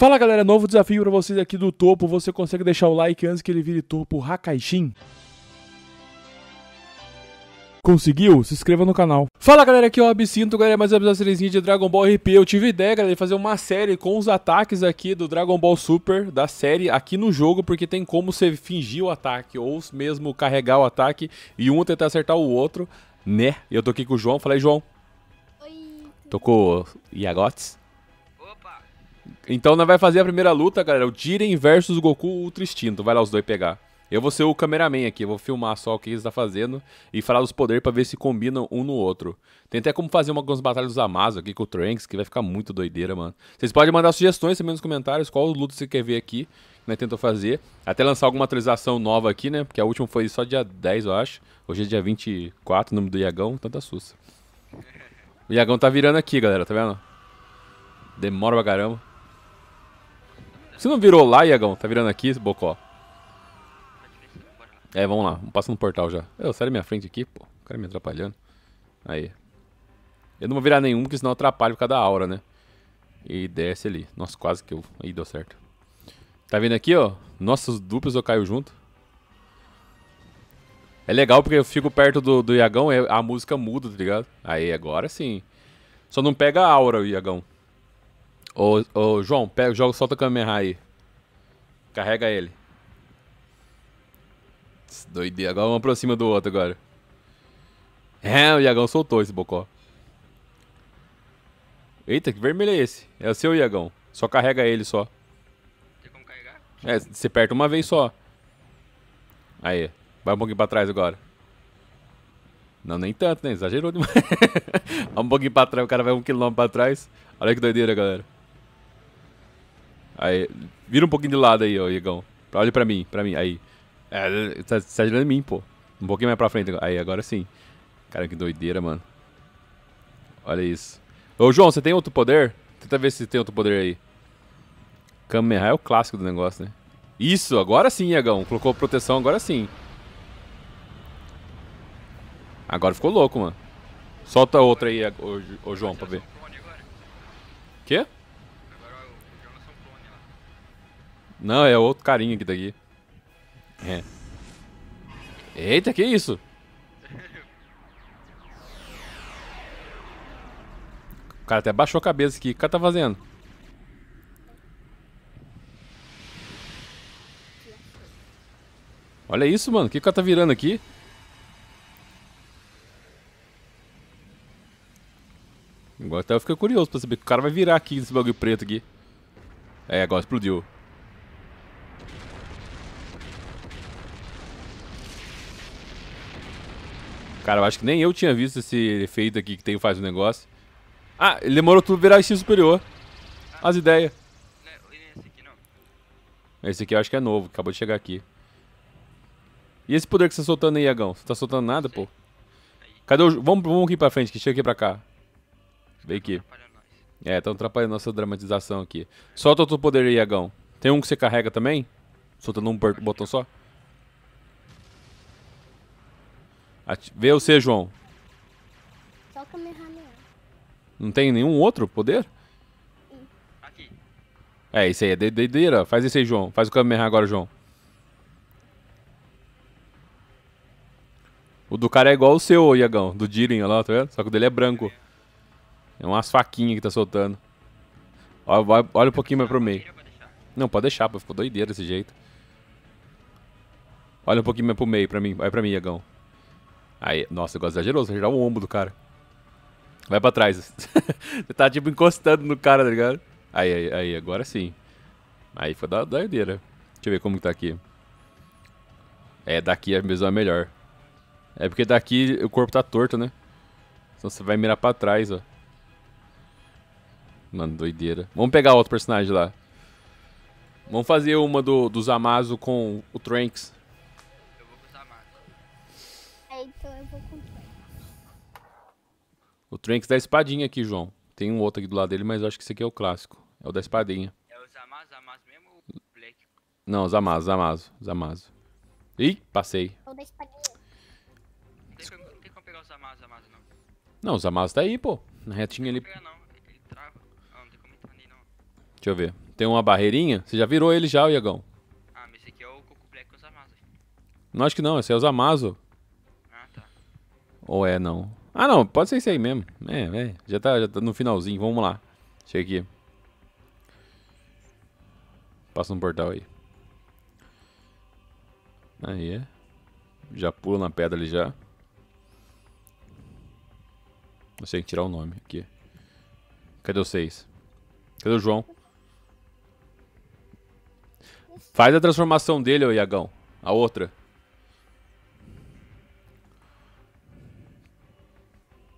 Fala galera, novo desafio pra vocês aqui do topo. Você consegue deixar o like antes que ele vire topo Hakaishin? Conseguiu? Se inscreva no canal. Fala galera, aqui é o Absinto, galera, mais uma sériezinha de Dragon Ball RP. Eu tive ideia, galera, de fazer uma série com os ataques aqui do Dragon Ball Super, da série, aqui no jogo, porque tem como você fingir o ataque, ou mesmo carregar o ataque, e um tentar acertar o outro, né? Eu tô aqui com o João, falei, João. Oi. O Iagotes. Então nós vai fazer a primeira luta, galera. O Jiren versus Goku Ultra Instinto. Vai lá os dois pegar. Eu vou ser o cameraman aqui, vou filmar só o que eles estão tá fazendo e falar dos poderes pra ver se combinam um no outro. Tem até como fazer uma, algumas batalhas dos Amazo aqui com o Trunks, que vai ficar muito doideira, mano. Vocês podem mandar sugestões também nos comentários, qual luta você quer ver aqui, nós tentou fazer. Até lançar alguma atualização nova aqui, né, porque a última foi só dia 10, eu acho. Hoje é dia 24, o nome do Iagão, tanta sussa. O Iagão tá virando aqui, galera, tá vendo? Demora pra caramba. Você não virou lá, Iagão? Tá virando aqui, Bocó? É, vamos lá. Vamos passar no portal já. Eu, sai da minha frente aqui, pô. O cara me atrapalhando. Aí. Eu não vou virar nenhum, porque senão atrapalha por causa da aura, né? E desce ali. Nossa, quase que eu... Aí, deu certo. Tá vendo aqui, ó? Nossos duplos eu caio junto. É legal porque eu fico perto do, do Iagão, a música muda, tá ligado? Aí, agora sim. Só não pega a aura, o Iagão. Ô, ô João, pega, joga, solta o Kamehameha aí. Carrega ele. Doideira. Agora um pra cima do outro agora. É, o Iagão soltou esse bocó. Eita, que vermelho é esse? É o seu Iagão. Só carrega ele só. Tem como carregar? É, você aperta uma vez só. Aí. Vai um pouquinho pra trás agora. Não, nem tanto, né? Exagerou demais. um pouquinho pra trás, o cara vai um quilômetro pra trás. Olha que doideira, galera. Aí, vira um pouquinho de lado aí, ó, Igão. Olha pra mim, pra mim, aí. É, tá, tá girando em mim, pô. Um pouquinho mais pra frente. Aí, agora sim. Cara, que doideira, mano. Olha isso. Ô, João, você tem outro poder? Tenta ver se tem outro poder aí. Kamehameha é o clássico do negócio, né? Isso, agora sim, Iagão. Colocou proteção, agora sim. Agora ficou louco, mano. Solta outra aí, ô, ô João, pra ver. Quê? Não, é outro carinha aqui daqui. É. Eita, que isso? O cara até baixou a cabeça aqui. O que o cara tá fazendo? Olha isso, mano. O que o cara tá virando aqui? Agora até eu fiquei curioso pra saber que o cara vai virar aqui nesse bagulho preto aqui. É, agora explodiu. Cara, eu acho que nem eu tinha visto esse efeito aqui que tem faz o negócio. Ah, ele demorou tudo virar estilo superior. As ideias. Esse aqui eu acho que é novo, acabou de chegar aqui. E esse poder que você tá soltando aí, Iagão? Você tá soltando nada, pô? Cadê o... Vamos, vamos aqui pra frente, que chega aqui pra cá. Vem aqui. É, estão atrapalhando nossa dramatização aqui. Solta outro poder aí, Iagão. Tem um que você carrega também? Soltando um botão só? Vê você, João. Só Kamehameha. Não tem nenhum outro poder? Aqui. É, isso aí é doideira. Faz esse aí, João. Faz o Kamehameha agora, João. O do cara é igual o seu, Iagão. Do Jiren, olha lá, tá vendo? Só que o dele é branco. É umas faquinhas que tá soltando. Olha, olha um pouquinho mais pro meio. Não, pode deixar, pô. Ficou doideira desse jeito. Olha um pouquinho mais pro meio pra mim. Olha pra mim, Iagão. Aí, nossa, eu gosto exagerou, você girar o ombro do cara. Vai pra trás. você tá tipo encostando no cara, tá ligado? Aí, aí, aí, agora sim. Aí foi da doideira. Deixa eu ver como que tá aqui. É, daqui a visão é melhor. É porque daqui o corpo tá torto, né? Então você vai mirar pra trás, ó. Mano, doideira. Vamos pegar outro personagem lá. Vamos fazer uma do, dos Amazo com o Então eu vou comprar. O Trunks da espadinha aqui, João. Tem um outro aqui do lado dele, mas eu acho que esse aqui é o clássico. É o da espadinha. É o Zamazo, Zamazo mesmo ou o Black? Não, Zamazo, Zamazo, Zamazo. Ih, passei. É o da espadinha. Não tem, como, não tem como pegar o Zamazo, Zamazo não. Não, o Zamazo tá aí, pô. Na retinha ali. Não tem como pegar não, ele trava. Ah, não tem como entrar ali não. Deixa eu ver. Tem uma barreirinha. Você já virou ele já, o Iagão? Ah, mas esse aqui é o Goku Black com os Amazos. Não, acho que não. Esse é os Amazo. Ou é, não? Ah, não. Pode ser esse aí mesmo. É, é. Já tá, já tá no finalzinho. Vamos lá. Chega aqui. Passa um portal aí. Aí, é. Já pula na pedra ali já. Eu sei que tirar o nome aqui. Cadê seis? Cadê o João? Faz a transformação dele, ô Iagão. A outra.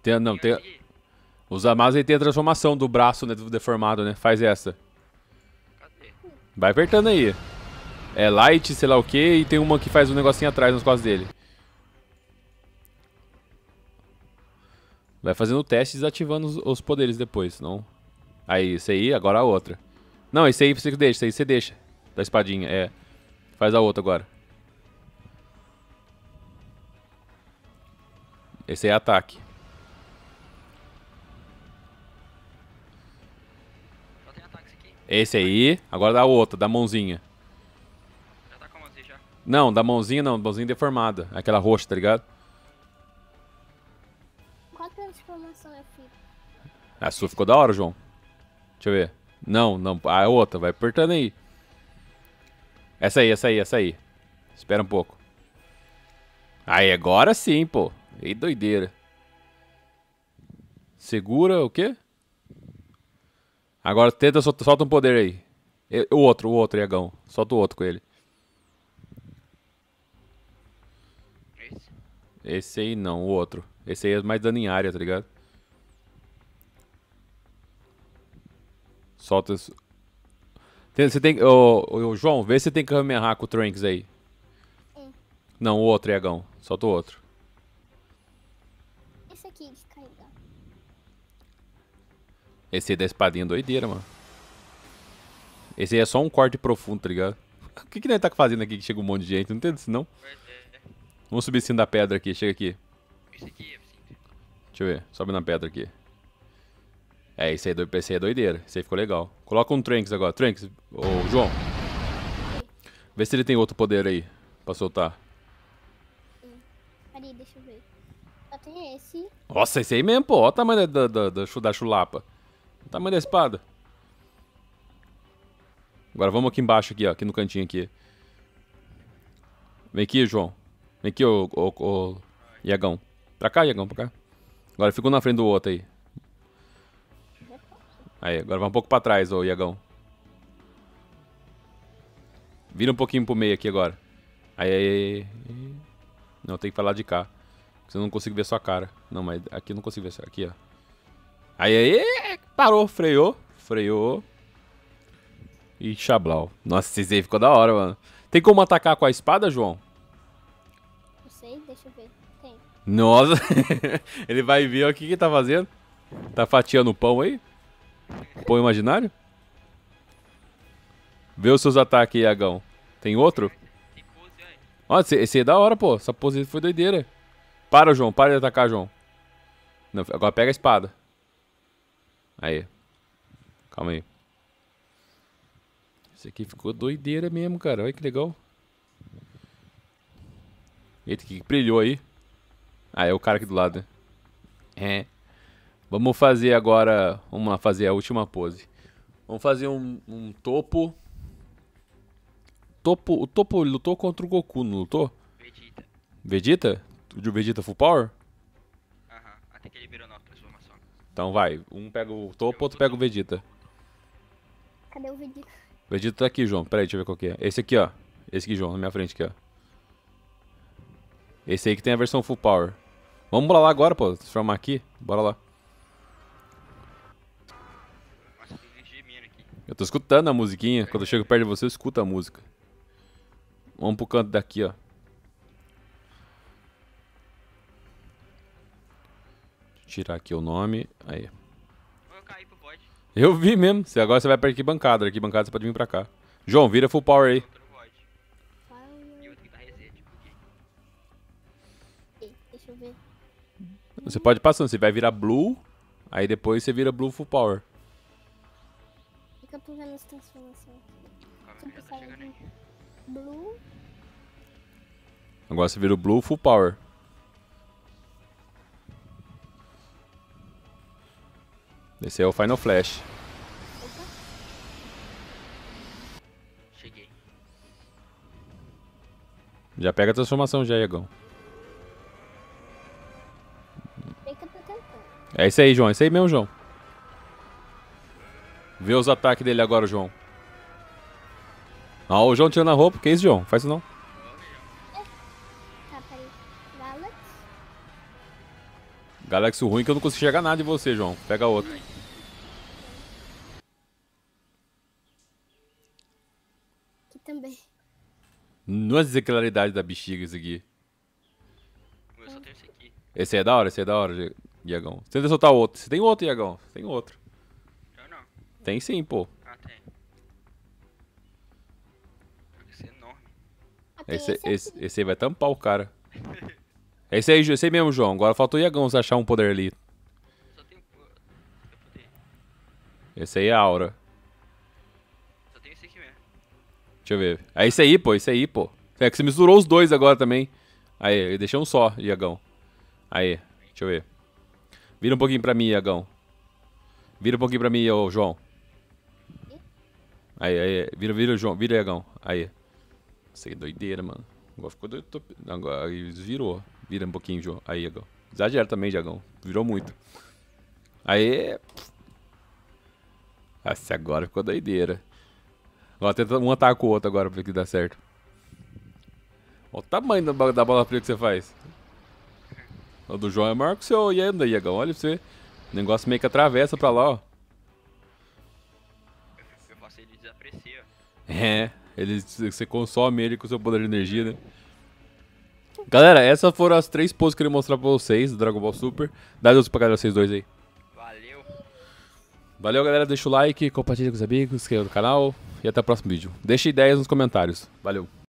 Tem, não, tem, os Amazo aí tem a transformação do braço né, do deformado, né? Faz essa. Cadê? Vai apertando aí. É light, sei lá o que, e tem uma que faz um negocinho atrás nas costas dele. Vai fazendo o teste e desativando os, os poderes depois, não. Aí, esse aí, agora a outra. Não, esse aí você deixa, esse aí você deixa. Da espadinha, é. Faz a outra agora. Esse aí é ataque. Só tem ataques aqui. Esse aí, agora dá a outra, da mãozinha. Já tá com você já. Não, da mãozinha não, mãozinha deformada. Aquela roxa, tá ligado? Qual transformação eu fiz? A sua ficou da hora, João. Deixa eu ver. Não, não. A outra, vai apertando aí. Essa aí, essa aí, essa aí. Espera um pouco. Aí, agora sim, pô. Ei, doideira. Segura o quê? Agora tenta, solta, solta um poder aí. O outro, o outro, Iagão. Solta o outro com ele. Esse. Esse aí não, o outro. Esse aí é mais dano em área, tá ligado? Solta. Tem- Você tem. Ô, ô, João, vê se tem Kamehameha com o Trunks aí. Hum. Não, o outro, Iagão. Solta o outro. Esse aqui. Esse aí da espadinha é doideira, mano. Esse aí é só um corte profundo, tá ligado? O que que nós tá fazendo aqui que chega um monte de gente? Não entendo isso não. Vamos subir em cima da pedra aqui, chega aqui. Esse aqui é simples. Deixa eu ver, sobe na pedra aqui. É, esse aí, é doi- esse aí é doideira. Esse aí ficou legal. Coloca um Trunks agora. Trunks, ô João. Vê se ele tem outro poder aí pra soltar. Peraí, deixa eu ver. Só tem esse. Nossa, esse aí mesmo, pô. Olha o tamanho da, da, da, da chulapa. O tamanho da espada. Agora vamos aqui embaixo, aqui, ó. Aqui no cantinho aqui. Vem aqui, João. Vem aqui, ô, ô, ô Iagão. Pra cá, Iagão, pra cá. Agora fica na frente do outro aí. Aí, agora vai um pouco pra trás, ô Iagão. Vira um pouquinho pro meio aqui agora. Aí, aí, aí. Não, tem que falar de cá. Senão eu não consigo ver sua cara. Não, mas aqui eu não consigo ver. Aqui, ó. Aí, aí, parou, freou. Freou. E chablau. Nossa, esse aí ficou da hora, mano. Tem como atacar com a espada, João? Não sei, deixa eu ver. Tem. Nossa, ele vai ver o que que tá fazendo. Tá fatiando o pão aí? Pão imaginário? Vê os seus ataques aí, Iagão. Tem outro? Tem pose aí. Ó, esse, esse é da hora, pô. Essa pose foi doideira. Para, João. Para de atacar, João. Não, agora pega a espada. Aí. Calma aí. Esse aqui ficou doideira mesmo, cara. Olha que legal. Eita, que brilhou aí. Ah, é o cara aqui do lado, né? É. Vamos fazer agora... Vamos lá fazer a última pose. Vamos fazer um, um topo... Topo... O topo lutou contra o Goku, não lutou? Vegeta. Vegeta? De Vegeta Full Power? Aham. Até que ele virou. Então vai. Um pega o topo, outro pega o Vegeta. Cadê o vídeo? Vegeta tá aqui, João. Pera aí, deixa eu ver qual que é. Esse aqui, ó. Esse aqui, João, na minha frente aqui, ó. Esse aí que tem a versão Full Power. Vamos lá agora, pô. Transformar aqui. Bora lá. Eu tô escutando a musiquinha. Quando eu chego perto de você, eu escuto a música. Vamos pro canto daqui, ó. Deixa eu tirar aqui o nome. Aí. Vou cair pro bode. Eu vi mesmo. Você- Agora você vai pra arquibancada. Arquibancada você pode vir pra cá. João, vira Full Power aí. Eu Ei, Deixa eu ver. Você pode ir passando. Você vai virar Blue. Aí depois você vira Blue Full Power. que eu tô vendo as transformações. Tipo, já tá. Blue. Agora você vira o Blue Full Power. Esse é o Final Flash. Opa. Cheguei. Já pega a transformação já, Iagão. É isso aí, João. É isso aí mesmo, João. Vê os ataques dele agora, João. Ah, o João tirando a roupa. Que isso, João? Faz isso não. Tá, peraí. Galaxy. Galaxy ruim que eu não consigo enxergar nada de você, João. Pega outro. Aqui também. Claridade da bexiga esse aqui. Eu só tenho esse aqui. Esse aí é da hora, esse aí é da hora, Ia- Iagão. Tenta soltar outro. Você tem outro, Iagão. Você tem outro. Eu não. Tem sim, pô. Ah, tem. Esse é enorme. Ah, tem Esse, esse, esse, aí vai tampar o cara. É esse aí, esse aí mesmo, João. Agora faltou o Iagão você achar um poder ali. Só poder. Esse aí é a aura. Só tenho esse aqui mesmo. Deixa eu ver. É esse aí, pô. Esse aí, pô. É que você misturou os dois agora também. Aí, deixei um só, Iagão. Aí, deixa eu ver. Vira um pouquinho pra mim, Iagão. Vira um pouquinho pra mim, ô João. Aí, aí, vira, vira, João. Vira, Iagão. Aí. Isso aí é doideira, mano. Agora ficou doido. Agora virou. Vira um pouquinho, João. Aí, Iagão. Exagera também, Iagão. Virou muito. Aí. Nossa, agora ficou doideira. Agora tenta um ataca o outro agora pra ver que dá certo. Olha o tamanho da, bola fria que você faz. O do João é maior que o seu e ainda, Iagão. Olha pra você. O negócio meio que atravessa pra lá, ó. Eu, faço ele desaparecer, ó. É, ele, você consome ele com o seu poder de energia, né? Galera, essas foram as três poses que eu queria mostrar pra vocês do Dragon Ball Super. Dá Deus pra galera vocês dois aí. Valeu. Galera. Deixa o like, compartilha com os amigos, inscreva no canal e até o próximo vídeo. Deixe ideias nos comentários. Valeu.